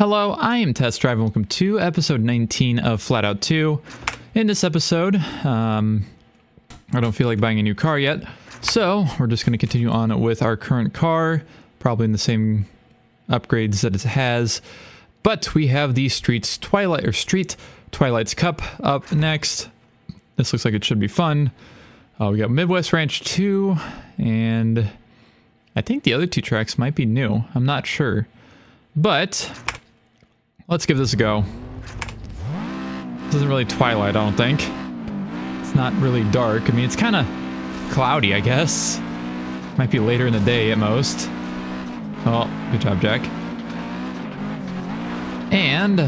Hello, I am Test Drive and welcome to episode 19 of FlatOut 2. In this episode, um, I don't feel like buying a new car yet, so we're just going to continue on with our current car, probably in the same upgrades that it has. But we have the Streets Twilight or Street Twilight's Cup up next. This looks like it should be fun. Uh, we got Midwest Ranch 2, and I think the other two tracks might be new. I'm not sure. But let's give this a go. This isn't really Twilight, I don't think. It's not really dark. I mean, it's kind of cloudy, I guess. Might be later in the day at most. Oh, good job, Jack. And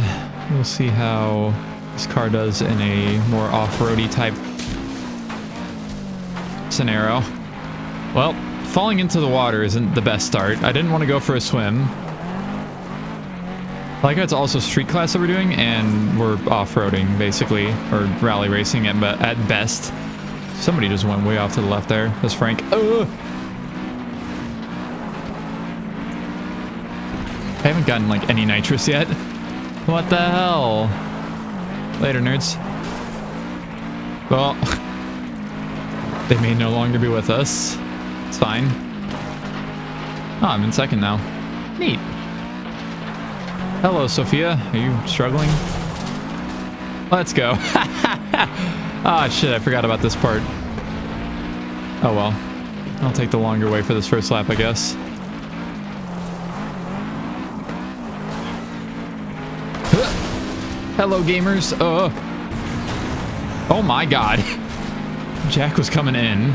we'll see how this car does in a more off-roady type scenario. Well, falling into the water isn't the best start. I didn't want to go for a swim. Like it's also street class that we're doing, and we're off-roading, basically, or rally racing at, at best. Somebody just went way off to the left there. That's Frank. Ugh. I haven't gotten, like, any nitrous yet. What the hell? Later, nerds. Well, they may no longer be with us. It's fine. Oh, I'm in second now. Neat. Hello, Sophia. Are you struggling? Let's go. Ah, oh, shit, I forgot about this part. Oh, well. I'll take the longer way for this first lap, I guess. Hello, gamers. Uh. Oh my god. Jack was coming in.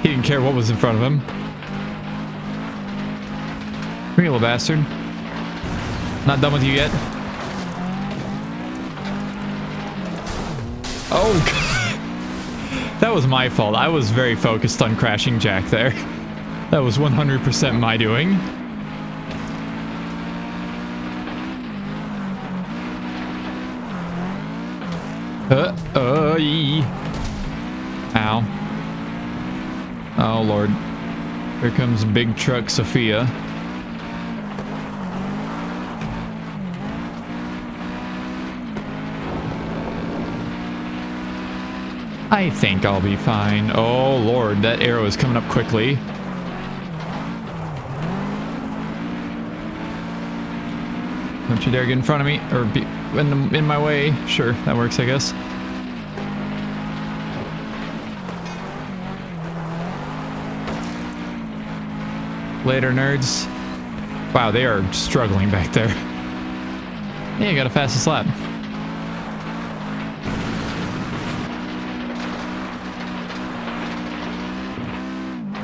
He didn't care what was in front of him. Come little bastard. Not done with you yet. Oh, God. That was my fault. I was very focused on crashing Jack there. That was 100% my doing. Uh, uh. Ow. Oh, Lord. Here comes big truck Sophia. I think I'll be fine. Oh, Lord, that arrow is coming up quickly. Don't you dare get in front of me, or be in, in my way. Sure, that works, I guess. Later, nerds. Wow, they are struggling back there. Yeah, got a fastest lap.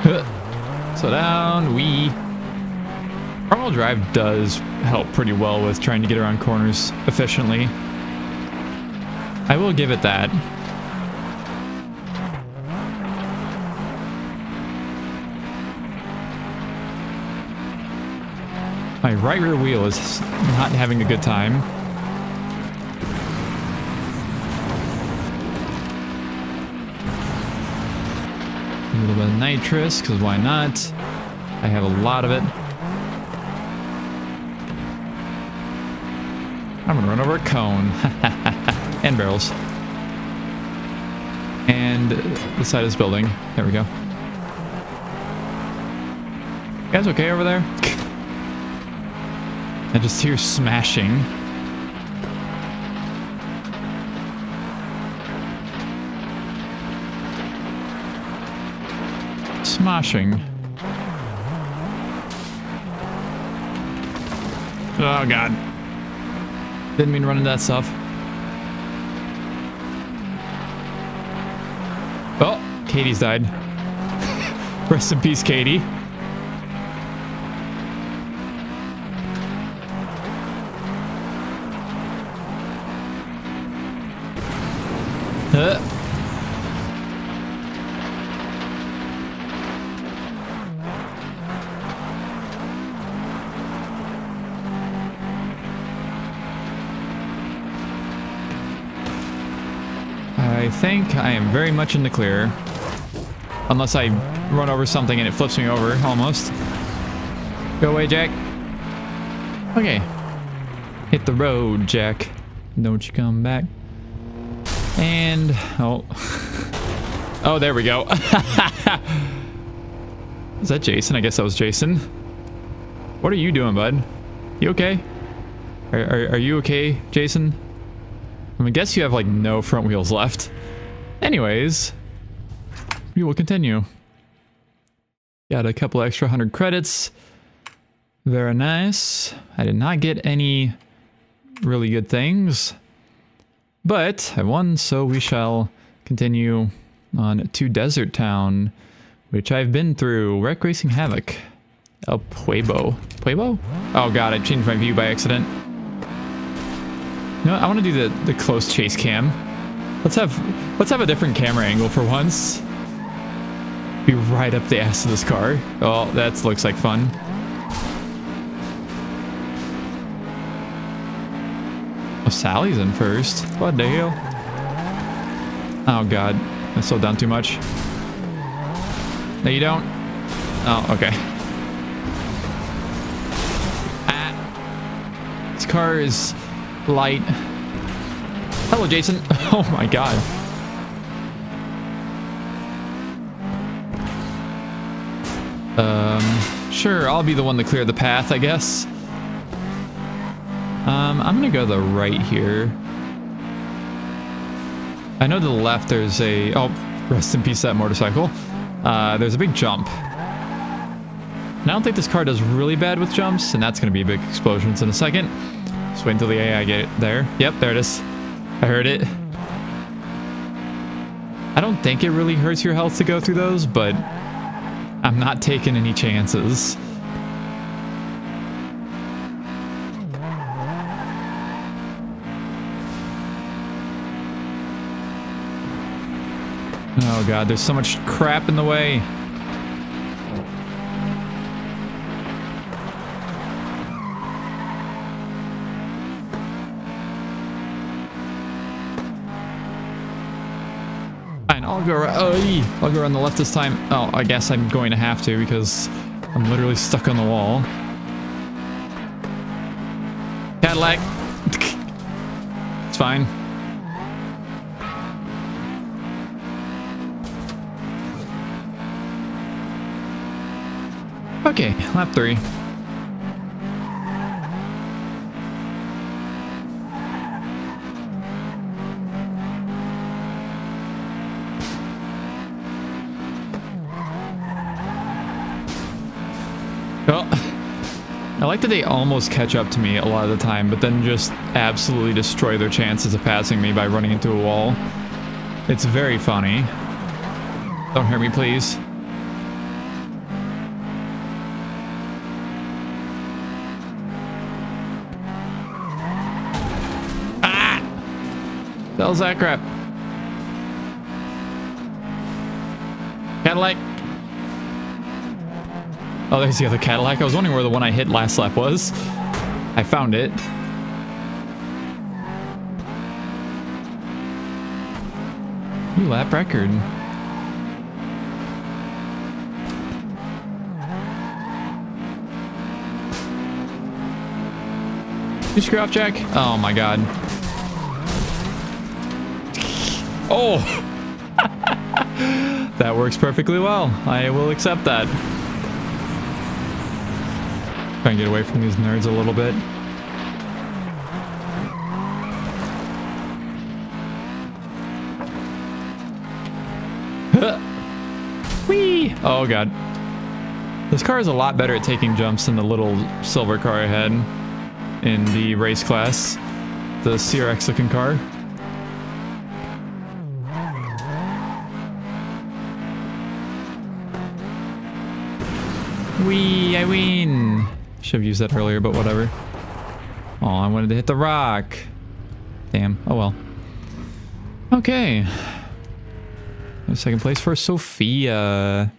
Slow down, we. Front drive does help pretty well with trying to get around corners efficiently. I will give it that. My right rear wheel is not having a good time. Bit of nitrous, because why not? I have a lot of it. I'm gonna run over a cone. and barrels. And the side of this building. There we go. You guys okay over there? I just hear smashing. Smashing. Oh god. Didn't mean running that stuff. Oh, Katie's died. Rest in peace, Katie. Uh. I am very much in the clear. Unless I run over something and it flips me over, almost. Go away, Jack. Okay. Hit the road, Jack. Don't you come back. And, oh. Oh, there we go. Is that Jason? I guess that was Jason. What are you doing, bud? You okay? Are, are, are you okay, Jason? I, mean, I guess you have like no front wheels left. Anyways, we will continue. Got a couple extra hundred credits. Very nice. I did not get any really good things. But I won, so we shall continue on to Desert Town, which I've been through. Wreck Racing Havoc. El Pueblo. Pueblo? Oh god, I changed my view by accident. You know what? I want to do the, the close chase cam. Let's have let's have a different camera angle for once. Be right up the ass of this car. Oh, that looks like fun. Oh, Sally's in first. What the hell? Oh god, I slowed down too much. No, you don't. Oh, okay. Ah. This car is light. Hello, Jason. Oh my god. Um, sure, I'll be the one to clear the path, I guess. Um, I'm gonna go to the right here. I know to the left there's a... Oh, rest in peace that motorcycle. Uh, there's a big jump. And I don't think this car does really bad with jumps, and that's gonna be big explosions in a second. Just wait until the AI get it there. Yep, there it is. I heard it. I don't think it really hurts your health to go through those, but I'm not taking any chances. Oh god, there's so much crap in the way. I'll go. Oh, I'll go around the left this time. Oh, I guess I'm going to have to because I'm literally stuck on the wall. Cadillac. it's fine. Okay, lap three. I like that they almost catch up to me a lot of the time, but then just absolutely destroy their chances of passing me by running into a wall. It's very funny. Don't hurt me, please. Ah! The hell's that crap? Cadillac. Oh, there's the other Cadillac. I was wondering where the one I hit last lap was. I found it. New lap record. You screw off, Jack? Oh my god. Oh! that works perfectly well. I will accept that. Try and get away from these nerds a little bit. Whee! Oh god. This car is a lot better at taking jumps than the little silver car I had in the race class. The CRX looking car. Wee, I win. Should have used that earlier, but whatever. Oh, I wanted to hit the rock. Damn. Oh well. Okay. Second place for Sophia.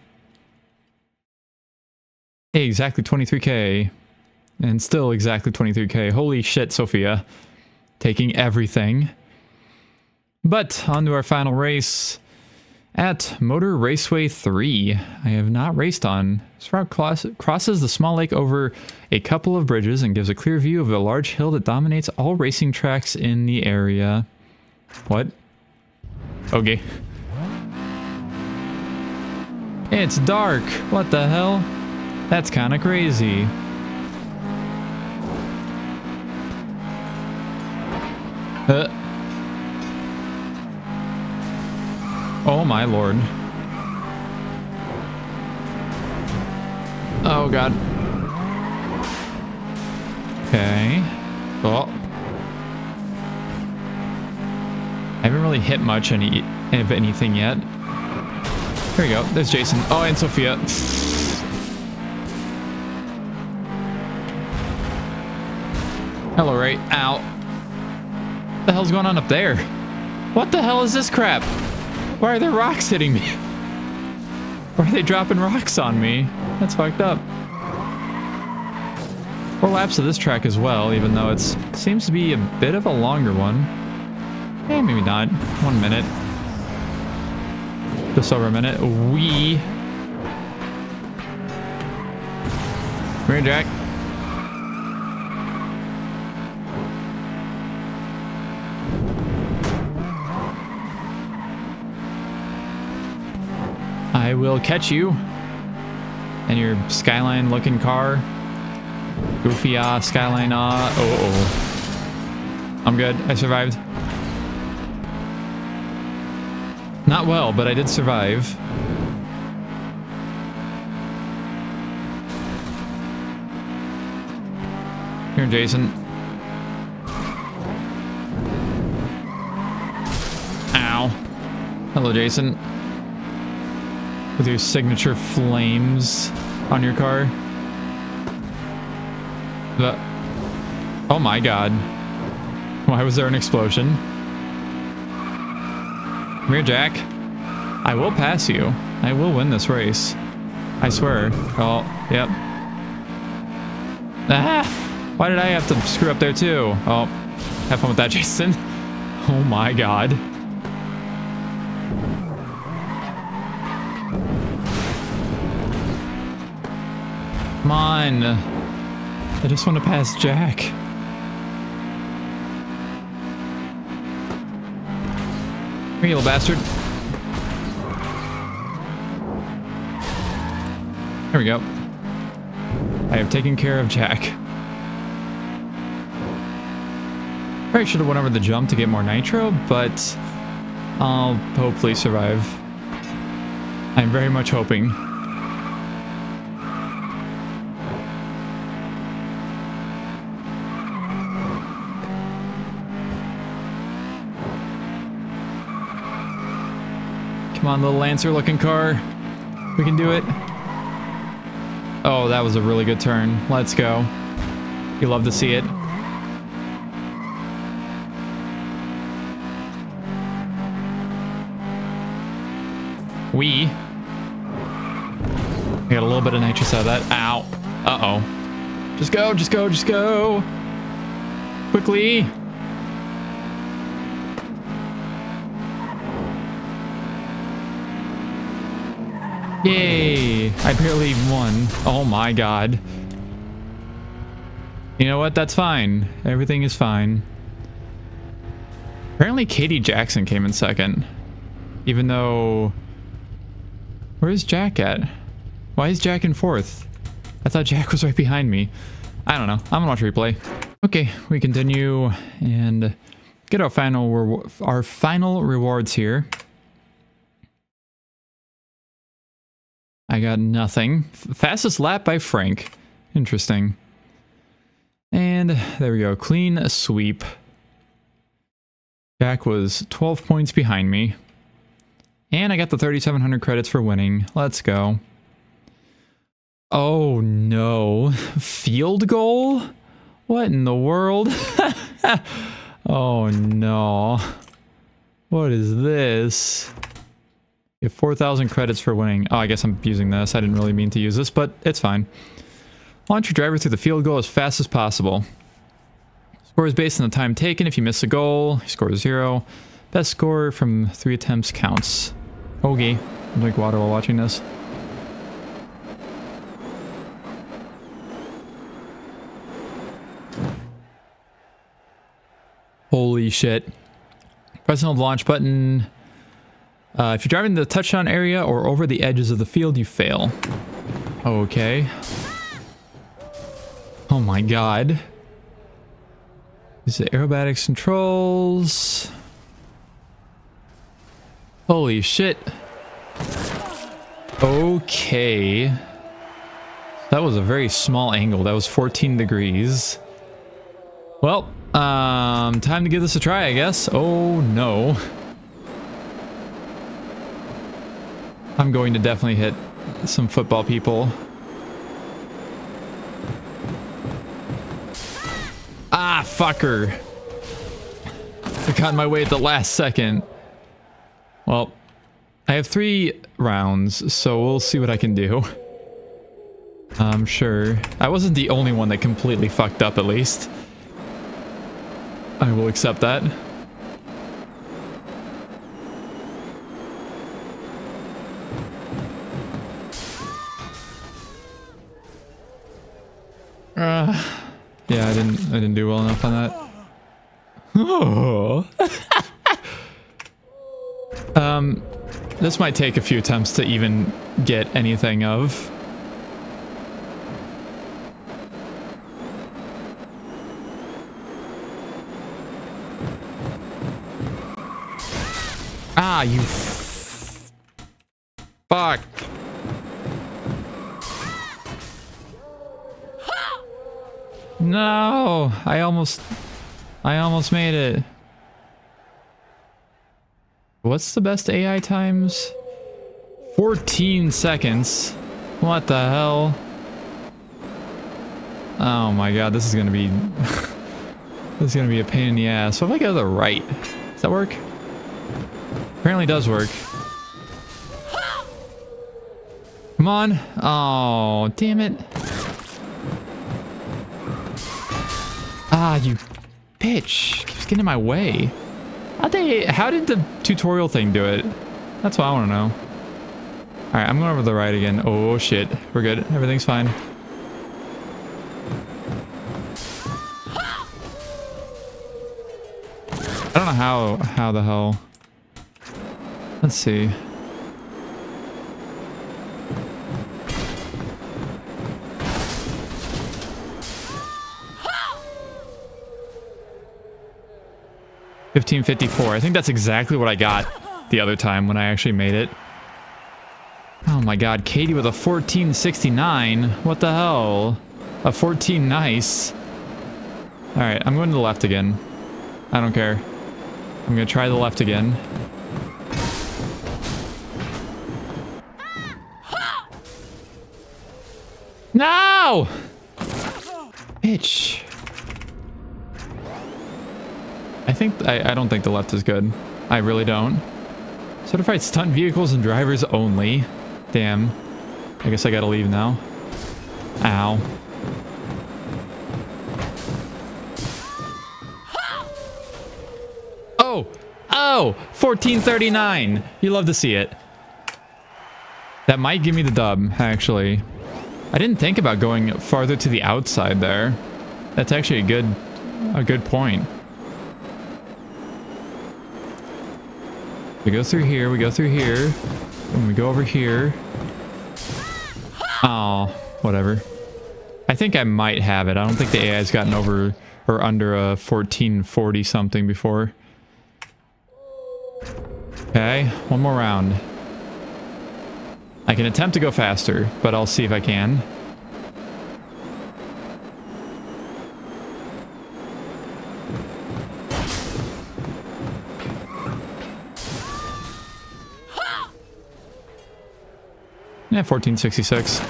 Hey, exactly 23k. And still exactly 23k. Holy shit, Sophia. Taking everything. But on to our final race. At Motor Raceway 3. I have not raced on. This route cross crosses the small lake over a couple of bridges and gives a clear view of a large hill that dominates all racing tracks in the area. What? Okay. It's dark. What the hell? That's kind of crazy. Uh. Oh my lord. Oh god. Okay. Oh. I haven't really hit much any of anything yet. Here we go. There's Jason. Oh, and Sophia. Hello, right? Ow. What the hell's going on up there? What the hell is this crap? Why are there rocks hitting me? Why are they dropping rocks on me? That's fucked up. Four laps of this track as well, even though it seems to be a bit of a longer one. Eh, maybe not. One minute. Just over a minute. We. Come here, Jack. I will catch you. And your skyline looking car. Goofy ah, skyline ah. Oh, oh. I'm good. I survived. Not well, but I did survive. Here, Jason. Ow. Hello, Jason. With your signature flames on your car. The oh my god. Why was there an explosion? Come here, Jack. I will pass you. I will win this race. I swear. Oh, yep. Ah! Why did I have to screw up there too? Oh, have fun with that, Jason. Oh my god. Come on. I just want to pass Jack. Here you little bastard. There we go. I have taken care of Jack. Probably should have went over the jump to get more nitro, but I'll hopefully survive. I'm very much hoping. Come on, little Lancer looking car. We can do it. Oh, that was a really good turn. Let's go. You love to see it. We. I got a little bit of nitrous out of that. Ow. Uh-oh. Just go, just go, just go. Quickly. Yay! I barely won. Oh my god. You know what? That's fine. Everything is fine. Apparently Katie Jackson came in second. Even though... Where's Jack at? Why is Jack in fourth? I thought Jack was right behind me. I don't know. I'm gonna watch replay. Okay, we continue and get our final our final rewards here. I got nothing. Fastest lap by Frank. Interesting. And there we go. Clean sweep. Jack was 12 points behind me. And I got the 3,700 credits for winning. Let's go. Oh no. Field goal? What in the world? oh no. What is this? You have 4,000 credits for winning. Oh, I guess I'm using this. I didn't really mean to use this, but it's fine. Launch your driver through the field goal as fast as possible. Score is based on the time taken. If you miss a goal, you score zero. Best score from three attempts counts. Okay. Drink water while watching this. Holy shit. Press the launch button. Uh, if you're driving the touchdown area or over the edges of the field, you fail. Okay. Oh my god. These are aerobatics controls. Holy shit. Okay. That was a very small angle. That was 14 degrees. Well, um, time to give this a try, I guess. Oh, no. I'm going to definitely hit some football people. Ah, fucker. I got in my way at the last second. Well, I have three rounds, so we'll see what I can do. I'm sure. I wasn't the only one that completely fucked up, at least. I will accept that. I didn't do well enough on that. Oh. um this might take a few attempts to even get anything of. Ah, you fuck. No, I almost, I almost made it. What's the best AI times? 14 seconds. What the hell? Oh my god, this is gonna be... this is gonna be a pain in the ass. What if I go to the right? Does that work? Apparently does work. Come on. Oh, damn it. Ah, you bitch. Keeps getting in my way. How they? How did the tutorial thing do it? That's what I want to know. All right, I'm going over the right again. Oh shit, we're good. Everything's fine. I don't know how how the hell. Let's see. 1554. I think that's exactly what I got the other time when I actually made it. Oh my god, Katie with a 1469. What the hell? A 14 nice. Alright, I'm going to the left again. I don't care. I'm going to try the left again. No! Bitch. I think, I, I don't think the left is good. I really don't. Certified stunt vehicles and drivers only. Damn. I guess I gotta leave now. Ow. Oh! Oh! 1439! You love to see it. That might give me the dub, actually. I didn't think about going farther to the outside there. That's actually a good, a good point. We go through here, we go through here, and we go over here. Oh, whatever. I think I might have it. I don't think the AI's gotten over or under a 1440 something before. Okay, one more round. I can attempt to go faster, but I'll see if I can. 1466.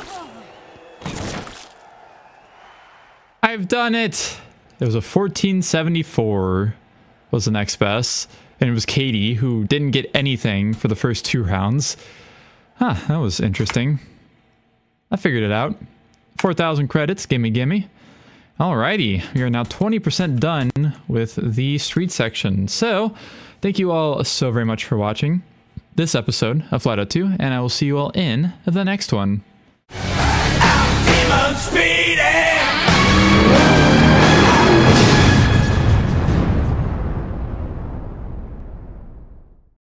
I've done it! It was a 1474 was the next best. And it was Katie, who didn't get anything for the first two rounds. Huh, that was interesting. I figured it out. 4,000 credits, gimme gimme. Alrighty, we are now 20% done with the street section. So, thank you all so very much for watching. This episode of FlatOut 2, and I will see you all in the next one.